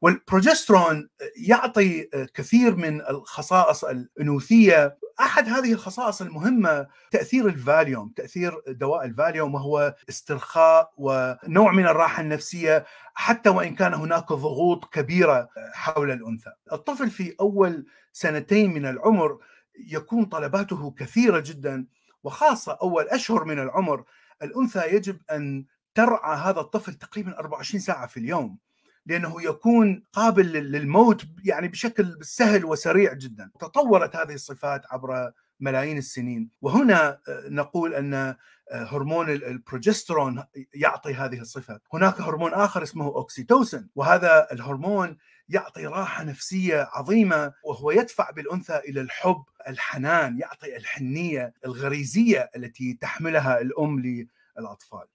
والبروجسترون يعطي كثير من الخصائص الأنوثية. أحد هذه الخصائص المهمة تأثير الفاليوم تأثير دواء الفاليوم وهو استرخاء ونوع من الراحة النفسية حتى وإن كان هناك ضغوط كبيرة حول الأنثى. الطفل في أول سنتين من العمر يكون طلباته كثيرة جدا وخاصة أول أشهر من العمر. الأنثى يجب أن ترعى هذا الطفل تقريبا 24 ساعة في اليوم. لأنه يكون قابل للموت يعني بشكل سهل وسريع جدا. تطورت هذه الصفات عبر ملايين السنين. وهنا نقول أن هرمون البروجسترون يعطي هذه الصفة. هناك هرمون آخر اسمه اوكسيتوسن وهذا الهرمون يعطي راحة نفسية عظيمة وهو يدفع بالأنثى إلى الحب الحنان يعطي الحنية الغريزية التي تحملها الأم للأطفال.